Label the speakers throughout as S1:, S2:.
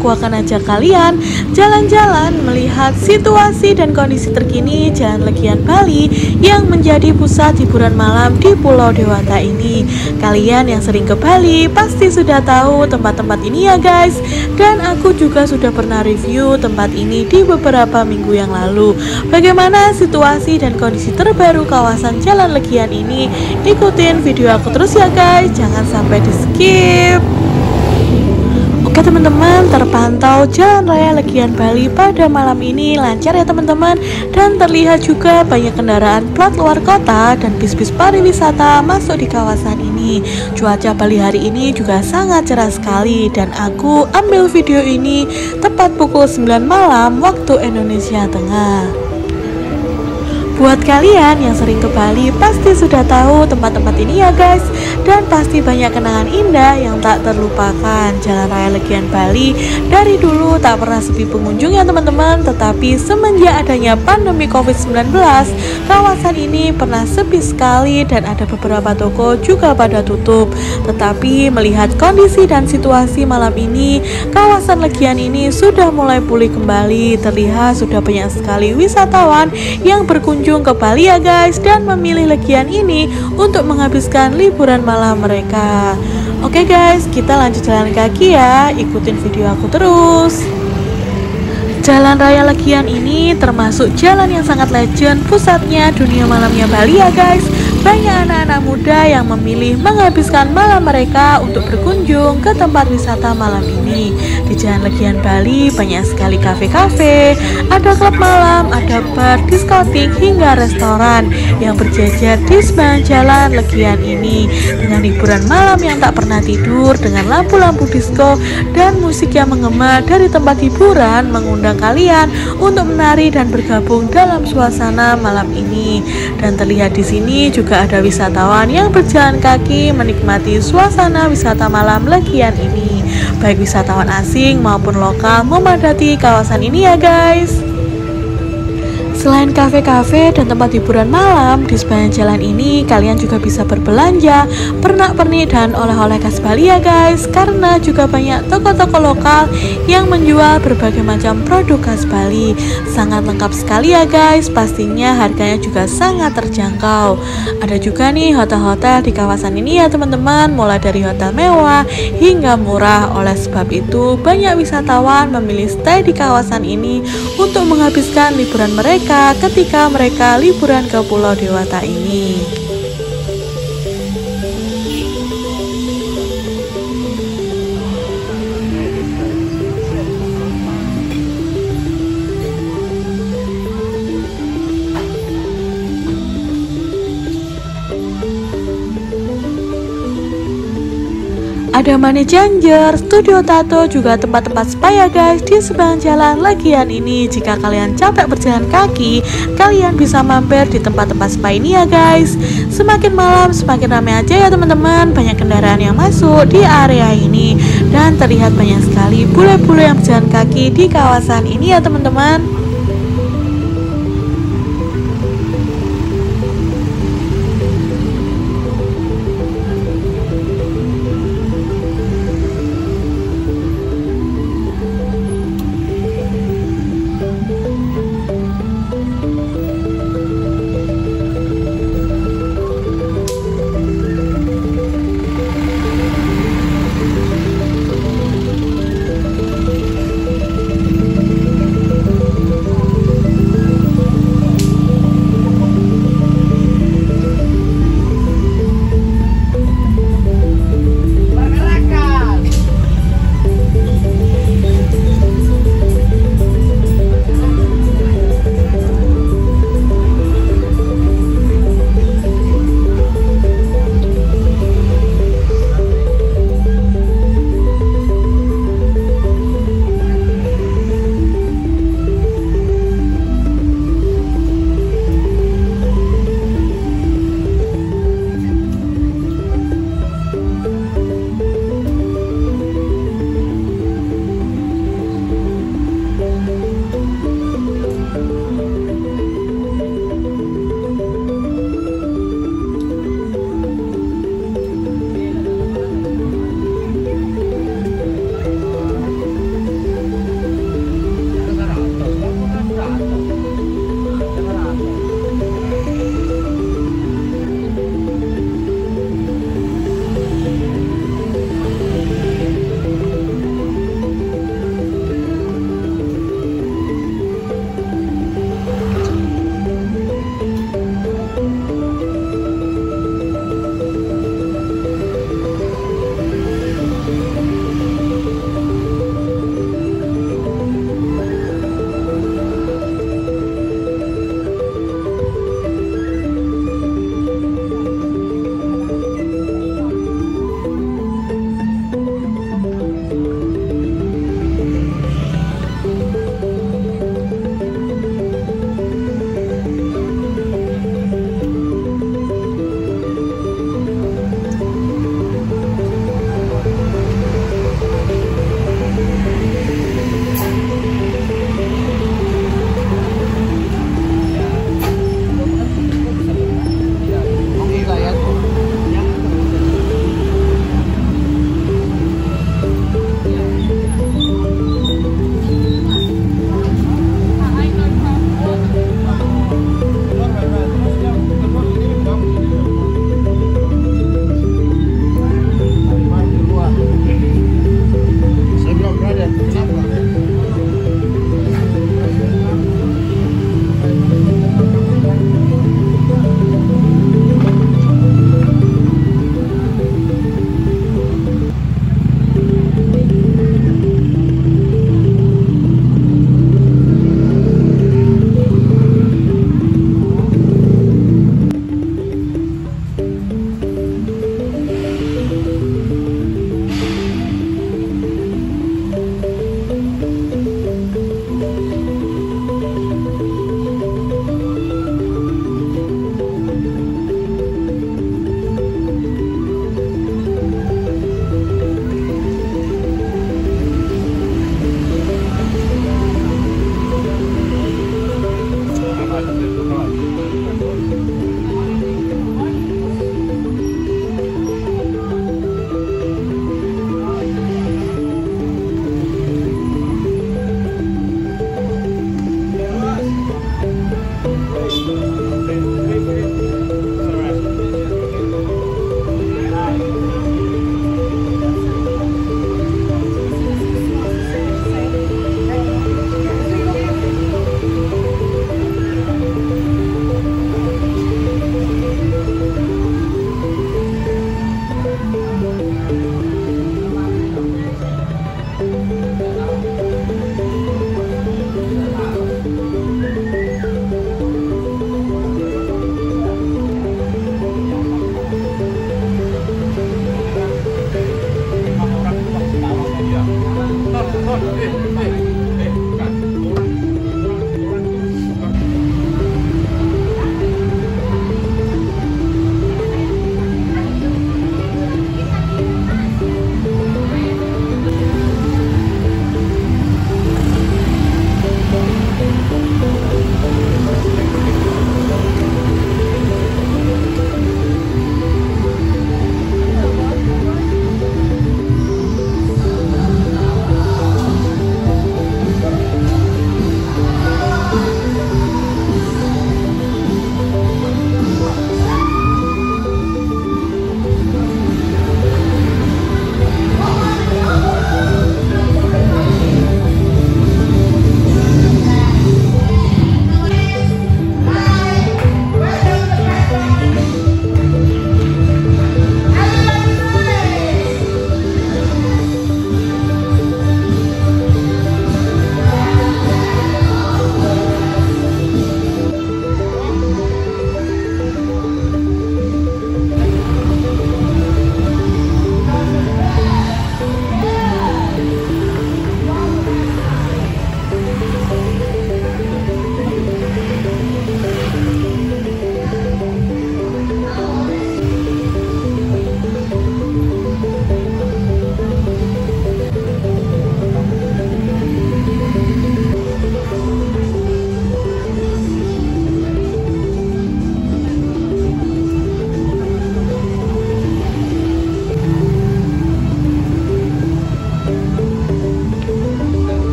S1: aku akan ajak kalian jalan-jalan melihat situasi dan kondisi terkini Jalan Legian Bali yang menjadi pusat hiburan malam di Pulau Dewata ini. Kalian yang sering ke Bali pasti sudah tahu tempat-tempat ini ya guys. Dan aku juga sudah pernah review tempat ini di beberapa minggu yang lalu. Bagaimana situasi dan kondisi terbaru kawasan Jalan Legian ini? Ikutin video aku terus ya guys, jangan sampai di skip Oke teman-teman, terpantau Jalan Raya Legian Bali pada malam ini. Lancar ya teman-teman. Dan terlihat juga banyak kendaraan plat luar kota dan bis-bis pariwisata masuk di kawasan ini. Cuaca Bali hari ini juga sangat cerah sekali. Dan aku ambil video ini tepat pukul 9 malam waktu Indonesia Tengah. Buat kalian yang sering ke Bali pasti sudah tahu tempat-tempat ini ya guys. Dan pasti banyak kenangan indah yang tak terlupakan. Jalan Raya Legian Bali dari dulu tak pernah sepi pengunjung ya teman-teman. Tetapi semenjak adanya pandemi COVID-19 Kawasan ini pernah sepi sekali dan ada beberapa toko juga pada tutup. Tetapi melihat kondisi dan situasi malam ini Kawasan Legian ini sudah mulai pulih kembali. Terlihat sudah banyak sekali wisatawan yang berkunjung berkunjung ke ya guys dan memilih Legian ini untuk menghabiskan liburan malam mereka. Oke guys, kita lanjut jalan kaki ya. Ikutin video aku terus. Jalan Raya Legian ini termasuk jalan yang sangat legend pusatnya dunia malamnya Bali ya guys banyak anak-anak muda yang memilih menghabiskan malam mereka untuk berkunjung ke tempat wisata malam ini. Di Jalan Legian Bali banyak sekali kafe-kafe, ada klub malam, ada bar, diskotik, hingga restoran yang berjajar di sepanjang jalan Legian ini dengan hiburan malam yang tak pernah tidur dengan lampu-lampu disco dan musik yang menggema dari tempat hiburan mengundang kalian untuk menari dan bergabung dalam suasana malam ini. Dan terlihat di sini juga juga ada wisatawan yang berjalan kaki menikmati suasana wisata malam Legian ini. Baik wisatawan asing maupun lokal memadati kawasan ini ya guys. Selain kafe-kafe dan tempat hiburan malam, di sepanjang jalan ini kalian juga bisa berbelanja, pernak-pernik dan oleh-oleh khas Bali ya guys. Karena juga banyak toko-toko lokal yang menjual berbagai macam produk khas Bali. Sangat lengkap sekali ya guys, pastinya harganya juga sangat terjangkau. Ada juga nih hotel-hotel di kawasan ini ya teman-teman. Mulai dari hotel mewah hingga murah. Oleh sebab itu banyak wisatawan memilih stay di kawasan ini untuk menghabiskan liburan mereka mereka ketika mereka liburan ke Pulau Dewata ini. Ada Money Changer, Studio Tato, juga tempat-tempat spa ya guys di seberang jalan Legian ini. Jika kalian capek berjalan kaki, kalian bisa mampir di tempat-tempat spa ini ya guys. Semakin malam semakin ramai aja ya teman-teman. Banyak kendaraan yang masuk di area ini dan terlihat banyak sekali bule-bule yang berjalan kaki di kawasan ini ya teman-teman.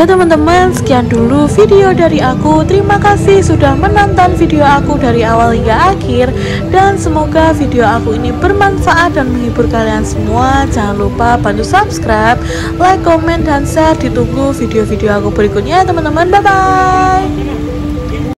S1: Oke teman-teman, sekian dulu video dari aku. Terima kasih sudah menonton video aku dari awal hingga akhir dan semoga video aku ini bermanfaat dan menghibur kalian semua. Jangan lupa bantu subscribe, like, komen, dan share. Ditunggu video-video aku berikutnya teman-teman. Bye bye.